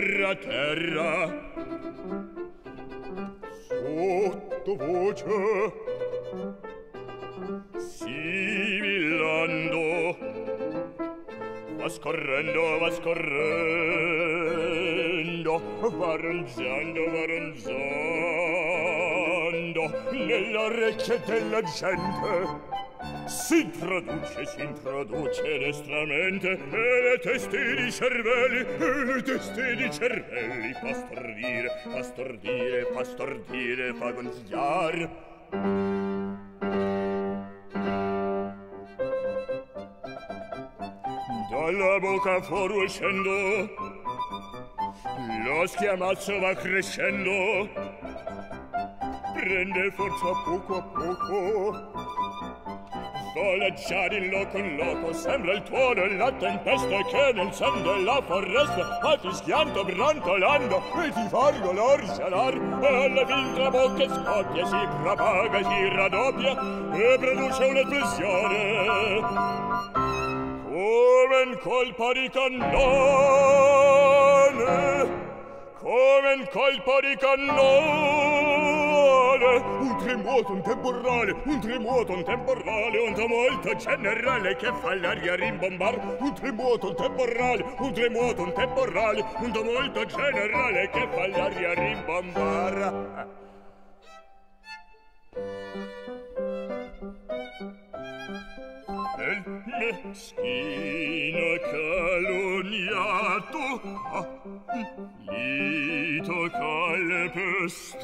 terra, terra. Sottovoce. Sibilando. Va scorrendo, va scorrendo Va ronzando, va ronzando Nell'orecchie della gente si introduce destramente E le testini cervelli, e le testini cervelli Fa stordire, fa stordire, fa stordire, fa gonziar Dalla bocca fuoriuscendo Lo schiamazzo va crescendo. Prende forza poco a poco Voleggiare in loco in loco sembra il tuono e la tempesta che nel sen della foresta va fischiando, brontolando e ti fargo l'orsalar e alla fin tra bocche scoppia, si propaga, si raddoppia e produce un'esplosione. Come in colpa di cannone come in colpa di cannone generale, un tremoto, un temporale, un tremoto, un temporale, un tumulto generale che fa l'aria rimbombar, un tremoto, un temporale, un tremoto, un temporale, un tumulto generale che fa l'aria rimbombar. Meschino calunniato, Lito calpestato,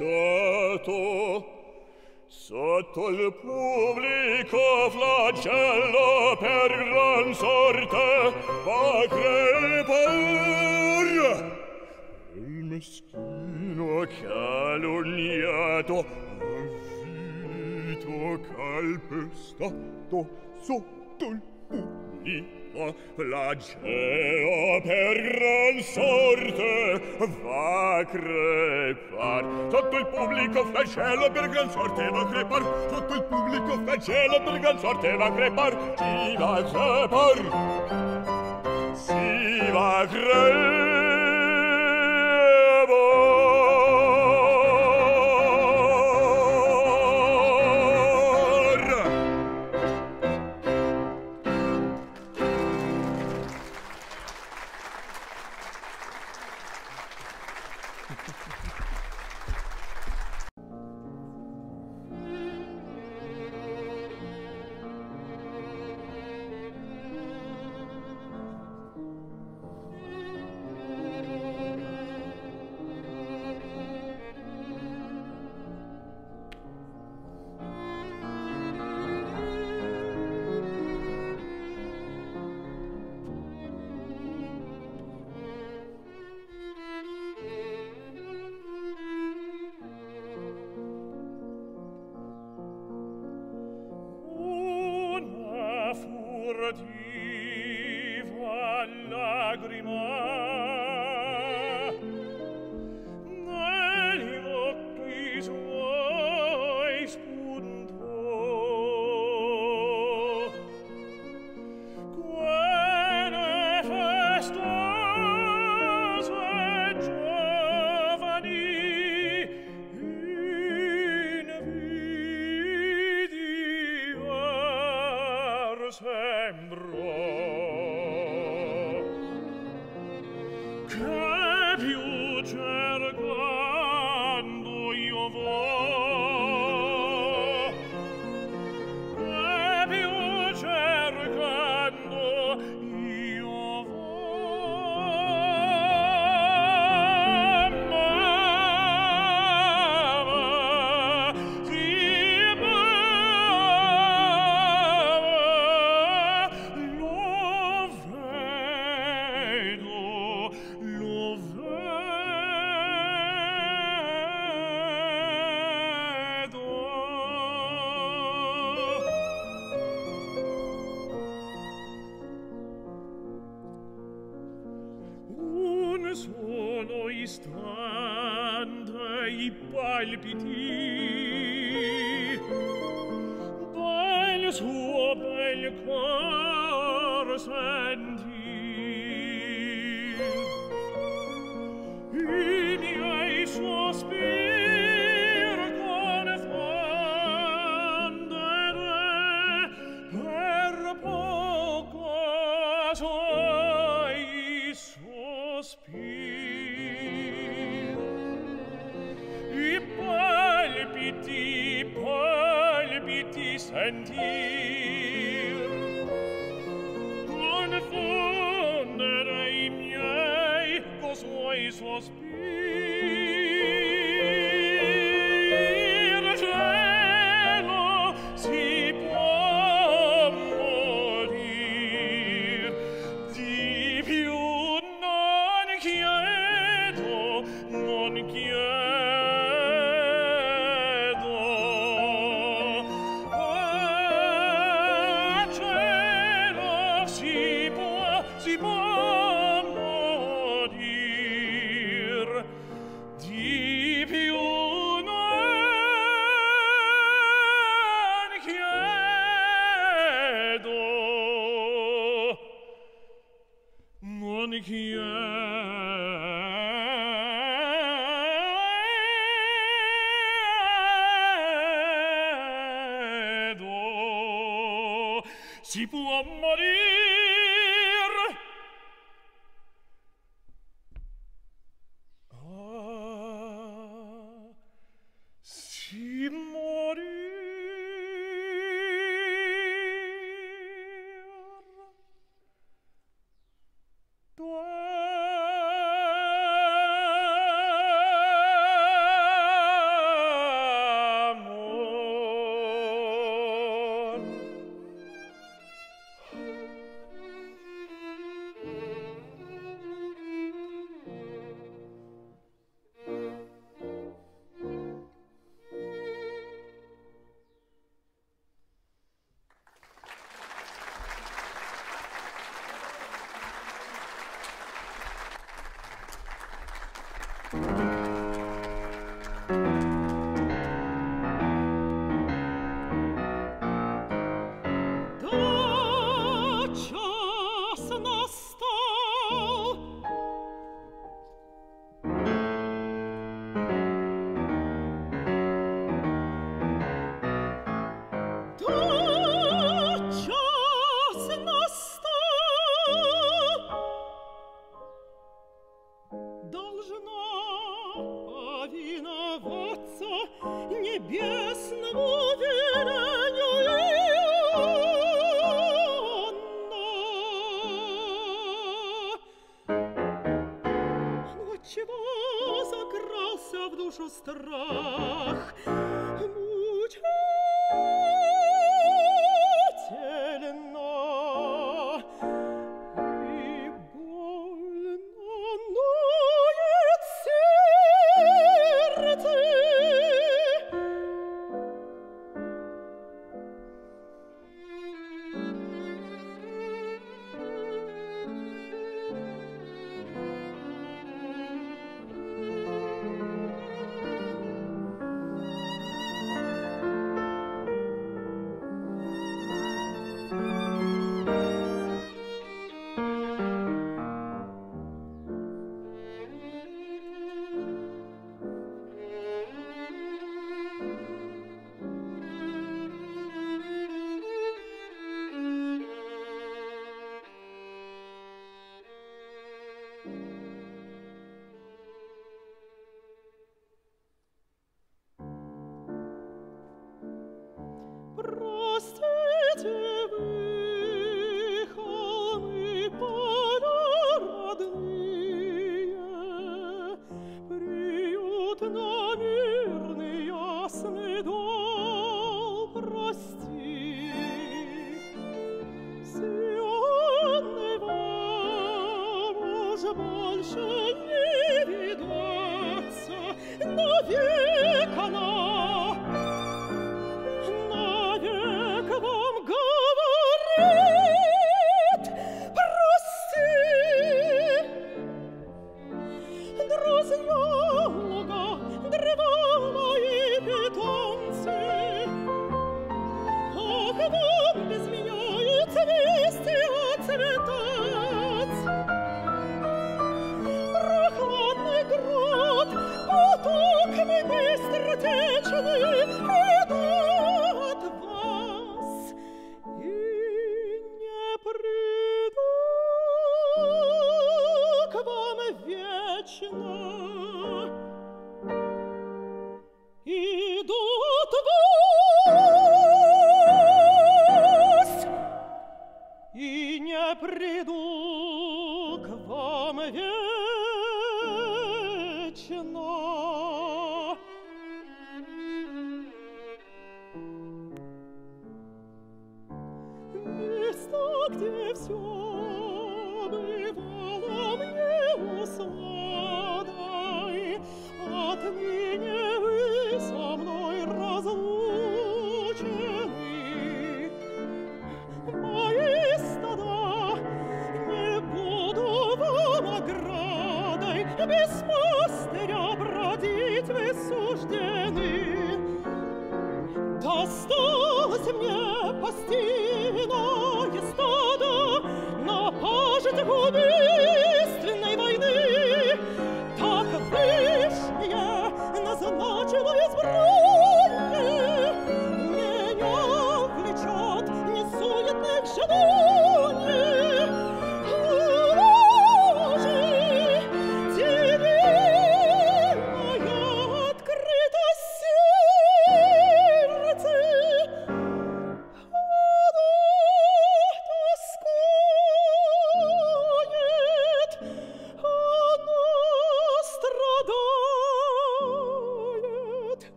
Sotto il pubblico flagello per gran sorte va crepar. Il meschino calunniato, Vito calpestato, sotto dolpulina la geo per gran sorte va crepar sotto il pubblico flagello per gran sorte va crepar sotto il pubblico flagello per gran sorte va crepar si va crepar si va crepar si può morire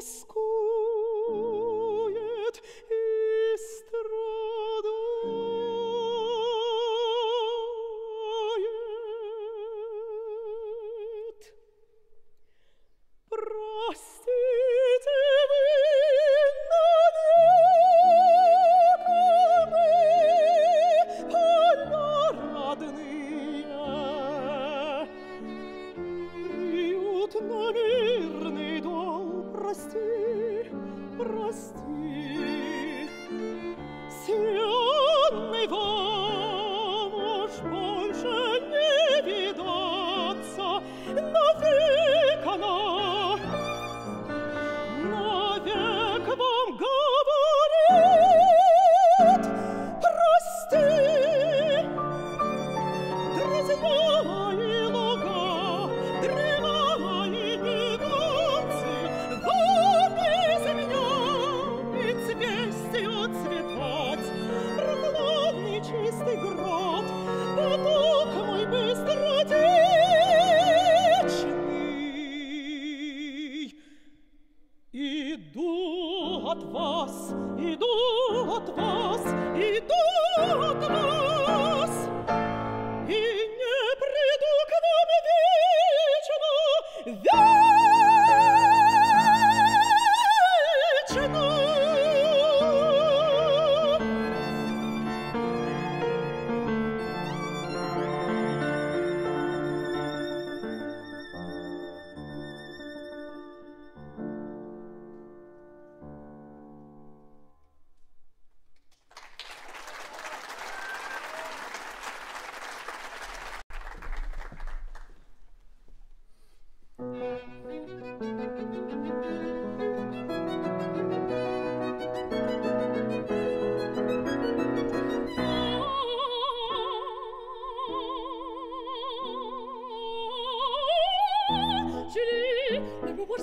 school.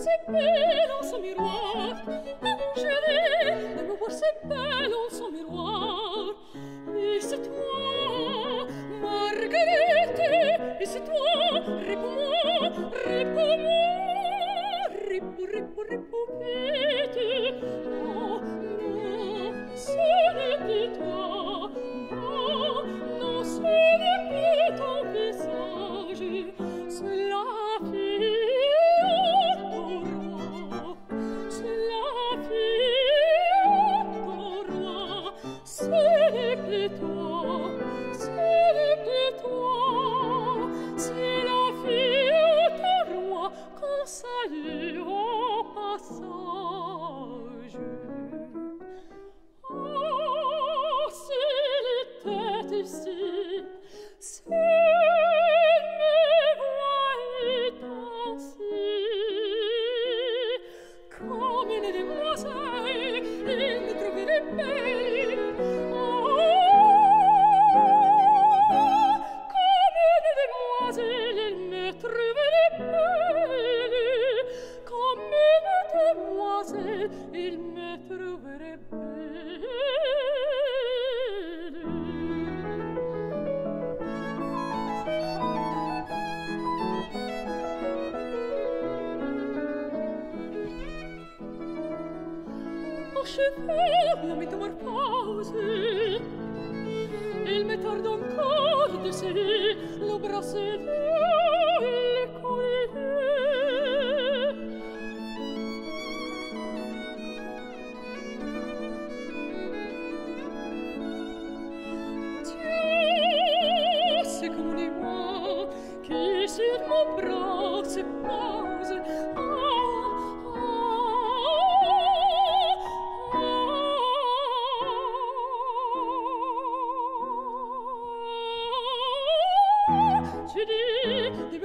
c'est belle en son miroir La rougerie de me voir c'est belle son miroir Et c'est toi, Marguerite Et c'est toi, réponds-moi, réponds-moi Réponds, réponds, réponds, réponds di mosa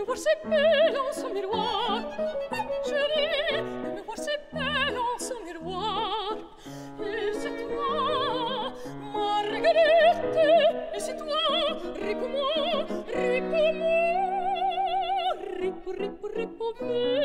me voir si belle en son miroir Chérie, de me voir si belle en son miroir Et c'est toi, Marguerite Et c'est toi, Rico-moi, Rico-moi Rico, Rico, Rico, Rico,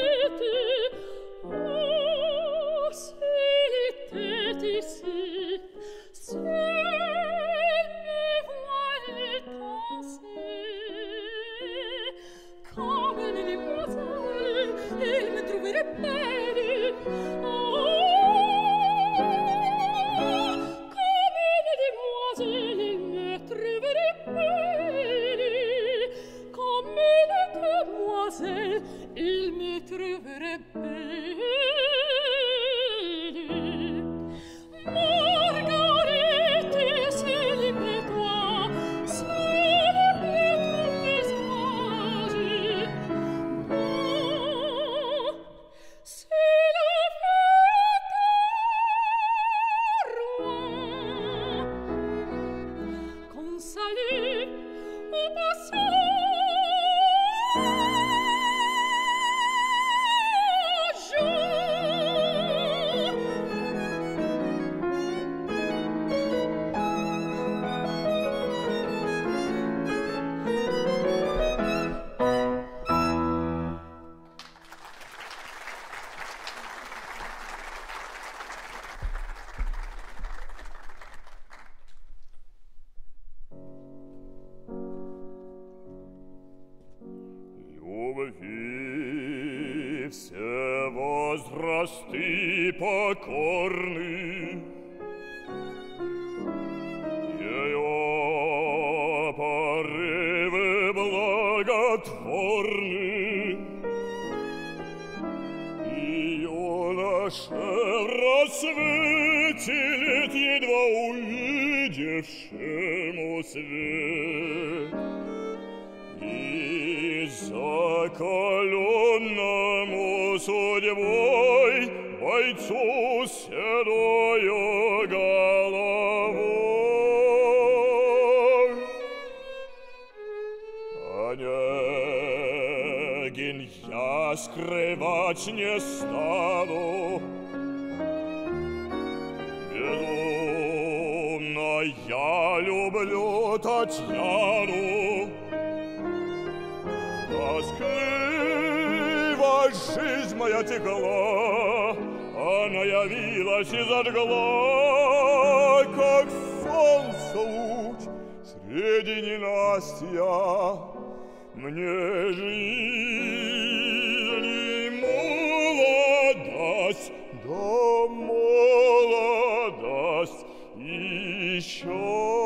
Иона шевра светилет, едва увидевшему свет. И закаленному судьбой бойцу седою головой. Онегин я скрывать не стану, моя текла, Она явилась и зажгла, Как солнце луч среди ненастья. Мне жизнь и молодость, Да молодость еще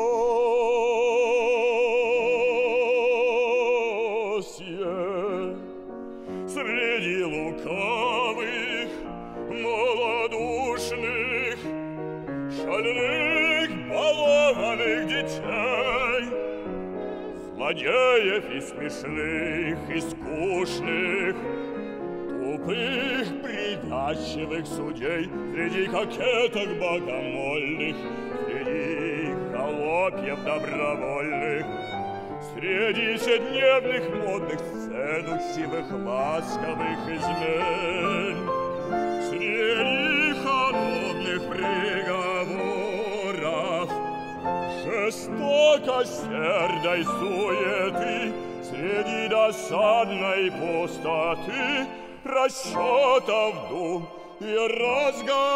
Злодеев и смешных, и скучных, Тупых, привязчивых судей, Среди кокеток богомольных, Среди холопьев добровольных, Среди седневных модных сцен Учивых ласковых измен Жестоко сердой суеты Среди досадной пустоты Расчетов дум и разговоров.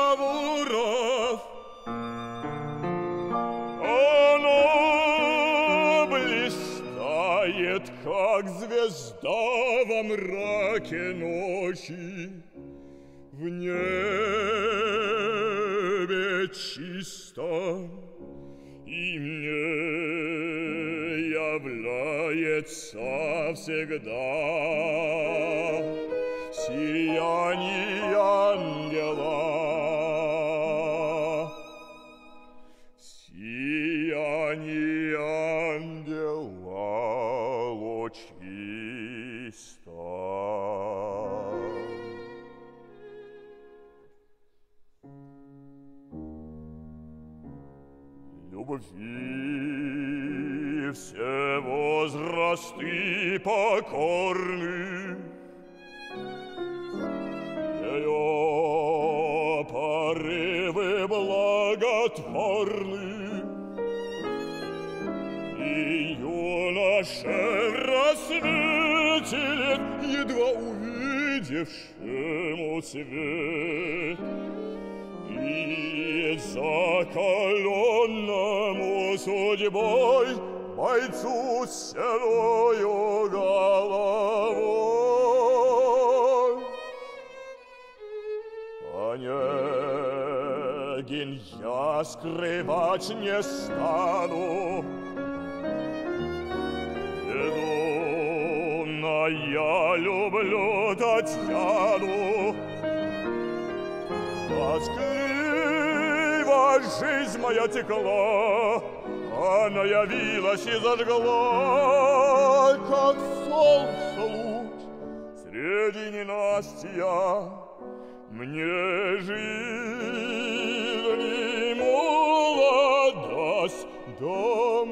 Сияет, как звезда во мраке ночи, В небе чисто, И мне является всегда Сияние возрасты покорны, Ее порывы благотворны, Юноше рассветилен, едва увидевшему свет. И закаленному судьбой бойцу с седою головой. Онегин я скрывать не стану, я люблю Татьяну. Тоскливо жизнь моя текла, Она явилась и зажгла, Как солнце луч среди ненастья. Мне жизнь и молодость, да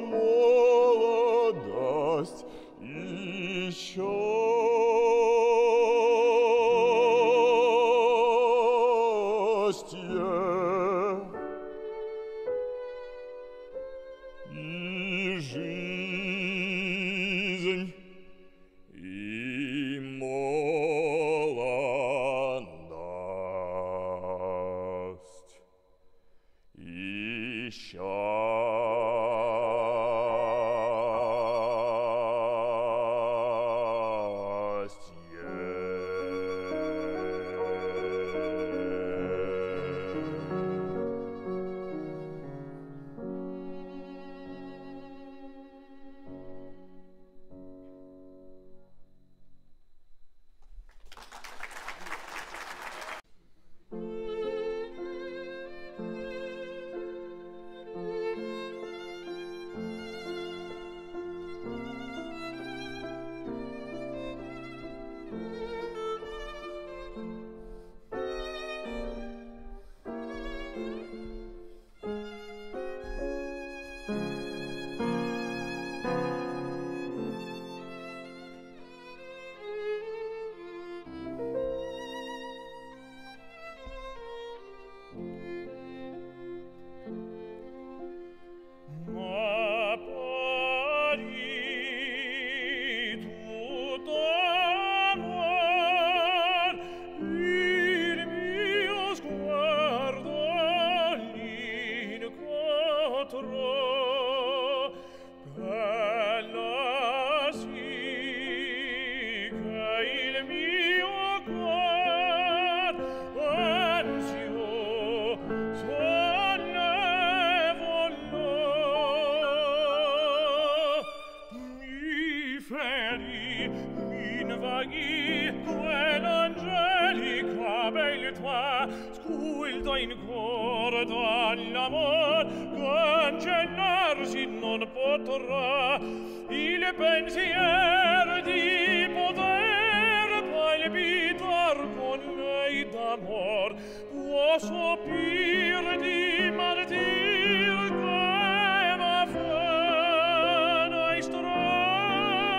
amor può sopir di martir come frena strazio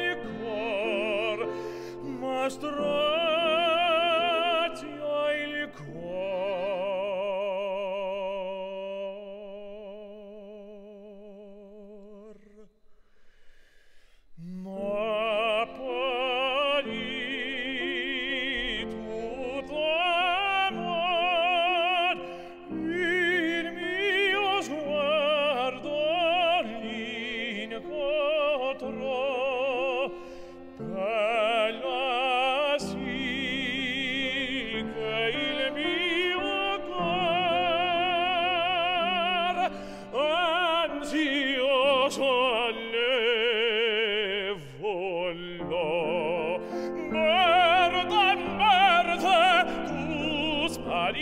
il cor ma strazio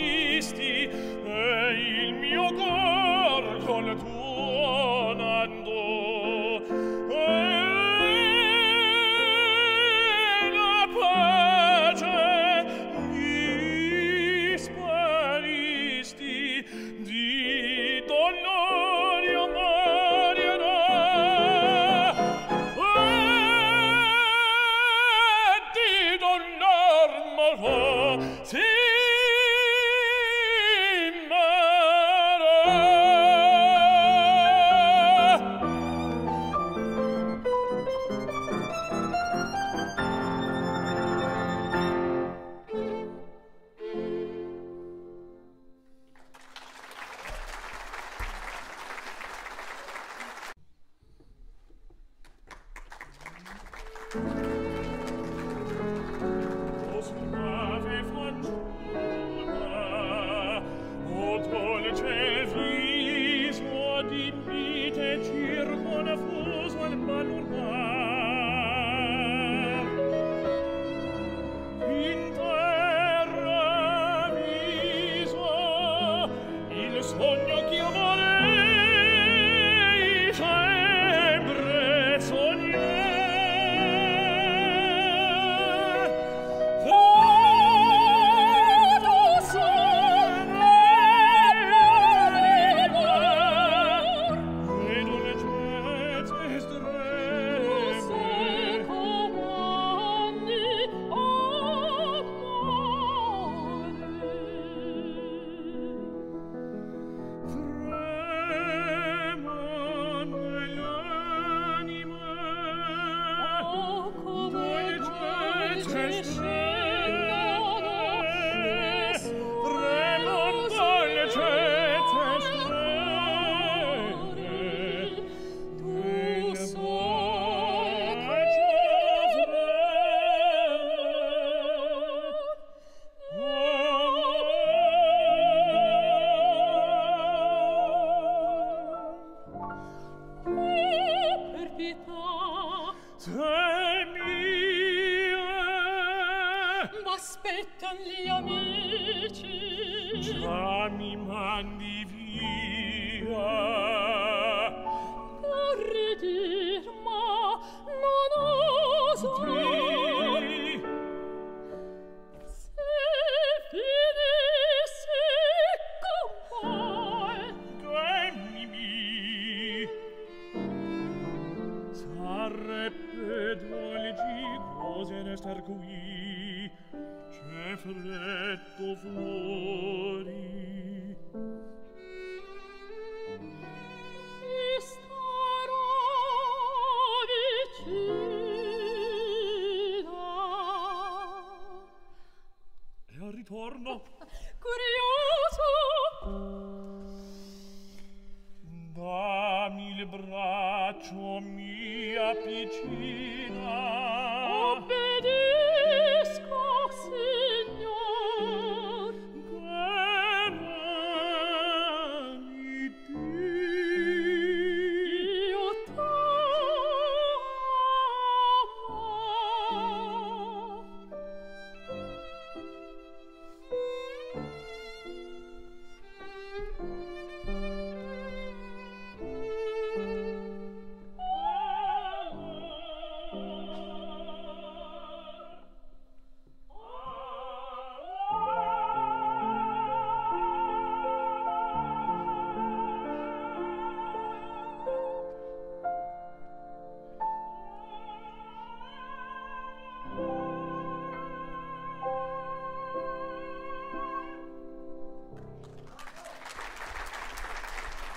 Christi e il mio cor col tuo te circonfuso al malumar curioso. Dammi il braccio mia piccina.